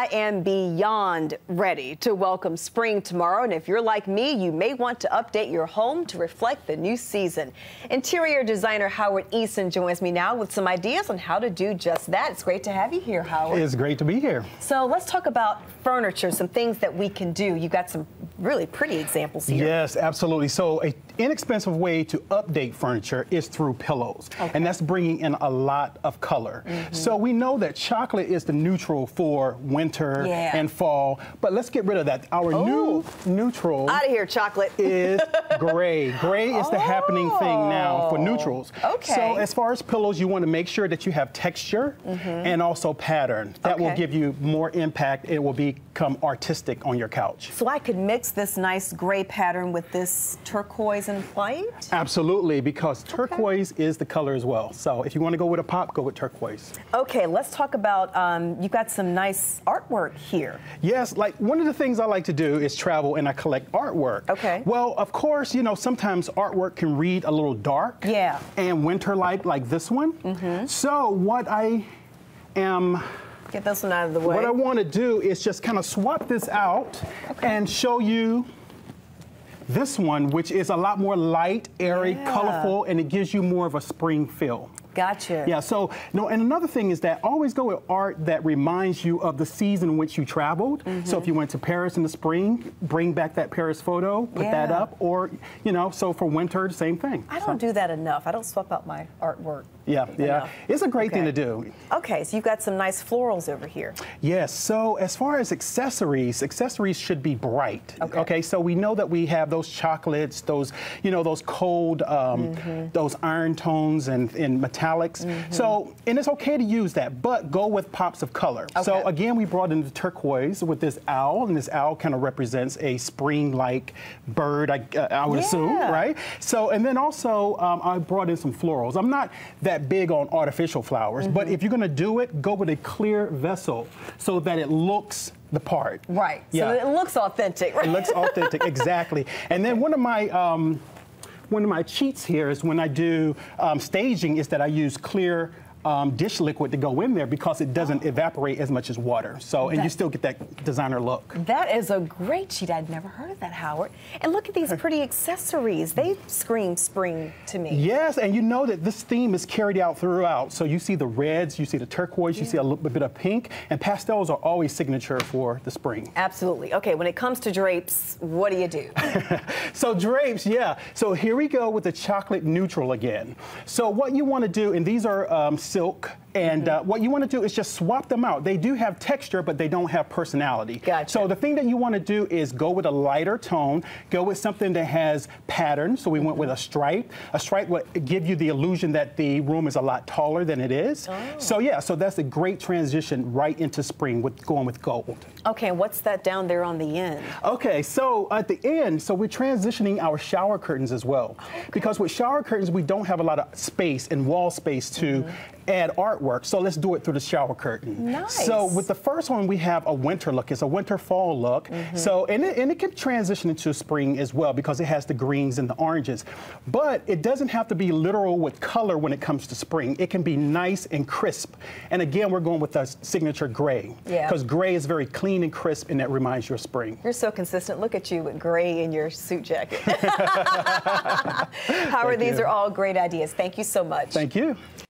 I am beyond ready to welcome spring tomorrow, and if you're like me, you may want to update your home to reflect the new season. Interior designer Howard Eason joins me now with some ideas on how to do just that. It's great to have you here, Howard. It's great to be here. So let's talk about furniture, some things that we can do. You've got some really pretty examples here. Yes, absolutely. So an inexpensive way to update furniture is through pillows, okay. and that's bringing in a lot of color. Mm -hmm. So we know that chocolate is the neutral for winter yeah. and fall. But let's get rid of that. Our oh. new neutral out of here, chocolate is gray. Gray is oh. the happening thing now for oh. neutrals. Okay. So as far as pillows, you want to make sure that you have texture mm -hmm. and also pattern. That okay. will give you more impact. It will become artistic on your couch. So I could mix this nice gray pattern with this turquoise and white? Absolutely, because turquoise okay. is the color as well. So if you want to go with a pop, go with turquoise. Okay, let's talk about, um, you've got some nice artwork here. Yes, like one of the things I like to do is travel and I collect artwork. Okay. Well, of course, you know, sometimes artwork can read a little dark. Yeah. And winter light like this one. Mm -hmm. So what I am Get this one out of the way. What I want to do is just kind of swap this out okay. and show you this one, which is a lot more light, airy, yeah. colorful, and it gives you more of a spring feel. Gotcha. Yeah, so, no, and another thing is that always go with art that reminds you of the season in which you traveled. Mm -hmm. So if you went to Paris in the spring, bring back that Paris photo, put yeah. that up, or, you know, so for winter, same thing. I don't so. do that enough. I don't swap out my artwork. Yeah, yeah. It's a great okay. thing to do. Okay, so you've got some nice florals over here. Yes, so as far as accessories, accessories should be bright. Okay. okay so we know that we have those chocolates, those, you know, those cold, um, mm -hmm. those iron tones and, and metallic metallics. Mm -hmm. So, and it's okay to use that, but go with pops of color. Okay. So again, we brought in the turquoise with this owl, and this owl kind of represents a spring-like bird, I, uh, I would yeah. assume, right? So, and then also, um, I brought in some florals. I'm not that big on artificial flowers, mm -hmm. but mm-hmm. if you're gonna do it, go with a clear vessel so that it looks the part. Right. Yeah. So it looks authentic. Right? It looks authentic, exactly. And then one of my um, one of my cheats here is when I do um, staging is that I use clear um, dish liquid to go in there because it doesn't evaporate as much as water. So, and that, you still get that designer look. That is a great sheet. I'd never heard of that, Howard. And look at these pretty accessories. They scream spring to me. Yes, and you know that this theme is carried out throughout. So you see the reds, you see the turquoise, yeah. you see a little bit of pink, and pastels are always signature for the spring. Absolutely. Okay, when it comes to drapes, what do you do? so drapes, yeah. So here we go with the chocolate neutral again. So what you want to do, and these are um, silk and uh, what you want to do is just swap them out. They do have texture, but they don't have personality. Gotcha. So the thing that you want to do is go with a lighter tone, go with something that has pattern. So we went with a stripe. A stripe will give you the illusion that the room is a lot taller than it is. Oh. So yeah, so that's a great transition right into spring with going with gold. Okay, what's that down there on the end? Okay, so at the end, so we're transitioning our shower curtains as well. Okay. Because with shower curtains, we don't have a lot of space and wall space to mm -hmm add artwork. So let's do it through the shower curtain. Nice. So with the first one, we have a winter look. It's a winter fall look. Mm -hmm. So and it, and it can transition into spring as well because it has the greens and the oranges. But it doesn't have to be literal with color when it comes to spring. It can be nice and crisp. And again, we're going with a signature gray. Yeah. Because gray is very clean and crisp and that reminds you of spring. You're so consistent. Look at you with gray in your suit jacket. Howard, these are all great ideas. Thank you so much. Thank you.